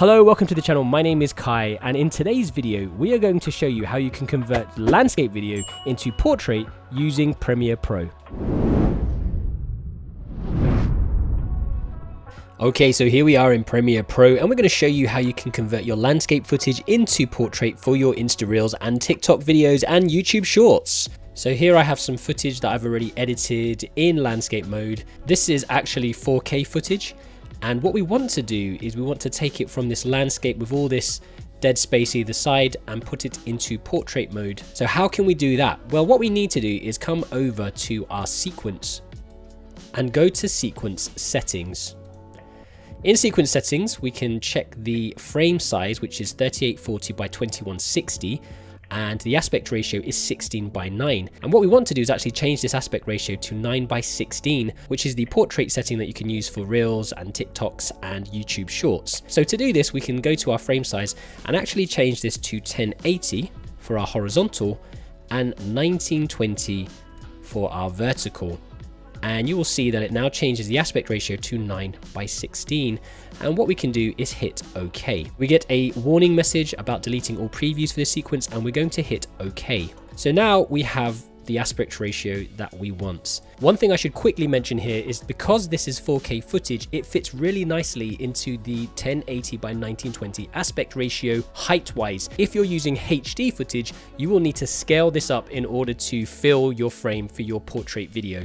Hello, welcome to the channel. My name is Kai, and in today's video, we are going to show you how you can convert landscape video into portrait using Premiere Pro. Okay, so here we are in Premiere Pro and we're going to show you how you can convert your landscape footage into portrait for your Insta Reels and TikTok videos and YouTube Shorts. So here I have some footage that I've already edited in landscape mode. This is actually 4K footage and what we want to do is we want to take it from this landscape with all this dead space either side and put it into portrait mode. So how can we do that? Well, what we need to do is come over to our sequence and go to sequence settings. In sequence settings, we can check the frame size, which is 3840 by 2160, and the aspect ratio is 16 by 9. And what we want to do is actually change this aspect ratio to 9 by 16, which is the portrait setting that you can use for Reels and TikToks and YouTube Shorts. So to do this, we can go to our frame size and actually change this to 1080 for our horizontal and 1920 for our vertical and you will see that it now changes the aspect ratio to 9 by 16 and what we can do is hit OK. We get a warning message about deleting all previews for this sequence and we're going to hit OK. So now we have the aspect ratio that we want. One thing I should quickly mention here is because this is 4K footage, it fits really nicely into the 1080 by 1920 aspect ratio height-wise. If you're using HD footage, you will need to scale this up in order to fill your frame for your portrait video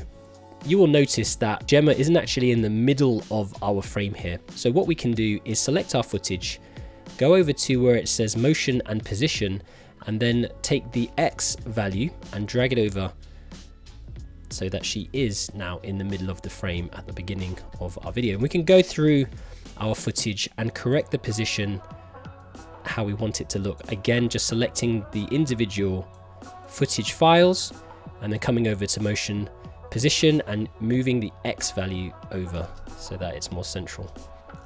you will notice that Gemma isn't actually in the middle of our frame here. So what we can do is select our footage, go over to where it says motion and position, and then take the X value and drag it over so that she is now in the middle of the frame at the beginning of our video. And we can go through our footage and correct the position how we want it to look. Again, just selecting the individual footage files and then coming over to motion position and moving the X value over so that it's more central.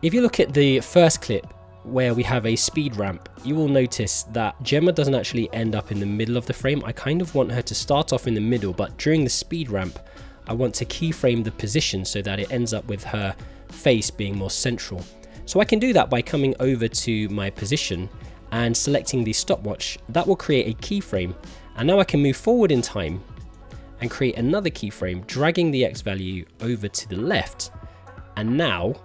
If you look at the first clip where we have a speed ramp, you will notice that Gemma doesn't actually end up in the middle of the frame. I kind of want her to start off in the middle, but during the speed ramp, I want to keyframe the position so that it ends up with her face being more central. So I can do that by coming over to my position and selecting the stopwatch. That will create a keyframe. And now I can move forward in time and create another keyframe, dragging the X value over to the left. And now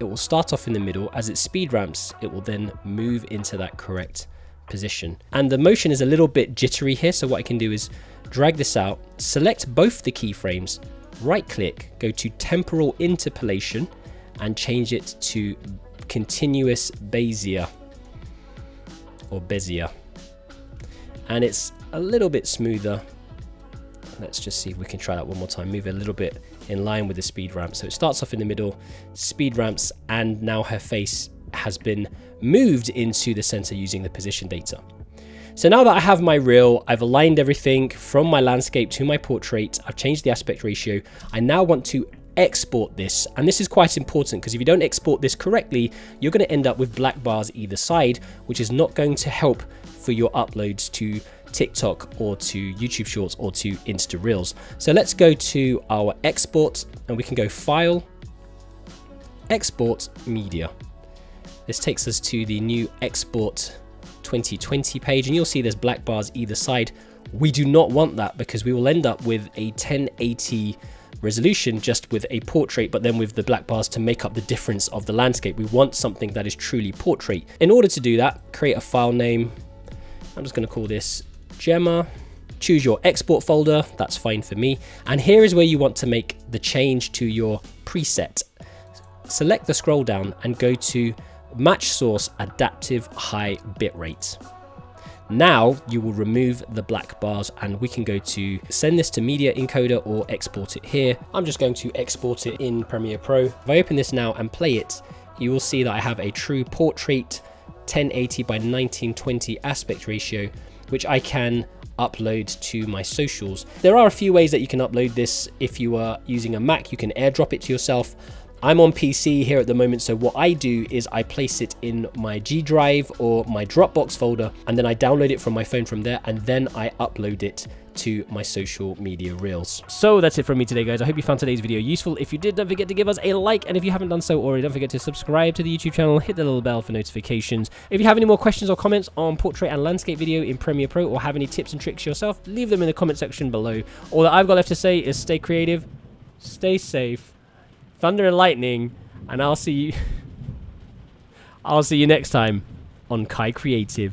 it will start off in the middle. As it speed ramps, it will then move into that correct position. And the motion is a little bit jittery here. So what I can do is drag this out, select both the keyframes, right click, go to temporal interpolation and change it to continuous Bezier or Bezier. And it's a little bit smoother Let's just see if we can try that one more time. Move a little bit in line with the speed ramp. So it starts off in the middle, speed ramps, and now her face has been moved into the center using the position data. So now that I have my reel, I've aligned everything from my landscape to my portrait, I've changed the aspect ratio, I now want to export this and this is quite important because if you don't export this correctly you're going to end up with black bars either side which is not going to help for your uploads to TikTok or to YouTube Shorts or to Insta Reels. So let's go to our export and we can go File, Export Media. This takes us to the new Export 2020 page and you'll see there's black bars either side. We do not want that because we will end up with a 1080 resolution just with a portrait but then with the black bars to make up the difference of the landscape. We want something that is truly portrait. In order to do that, create a file name. I'm just going to call this Gemma, choose your export folder, that's fine for me. And here is where you want to make the change to your preset. Select the scroll down and go to match source adaptive high bitrate. Now you will remove the black bars and we can go to send this to media encoder or export it here. I'm just going to export it in Premiere Pro. If I open this now and play it, you will see that I have a true portrait 1080 by 1920 aspect ratio which I can upload to my socials. There are a few ways that you can upload this. If you are using a Mac, you can airdrop it to yourself. I'm on PC here at the moment, so what I do is I place it in my G Drive or my Dropbox folder, and then I download it from my phone from there, and then I upload it to my social media reels. So that's it from me today, guys. I hope you found today's video useful. If you did, don't forget to give us a like, and if you haven't done so already, don't forget to subscribe to the YouTube channel, hit the little bell for notifications. If you have any more questions or comments on portrait and landscape video in Premiere Pro, or have any tips and tricks yourself, leave them in the comment section below. All that I've got left to say is stay creative, stay safe, thunder and lightning, and I'll see you... I'll see you next time on Kai Creative.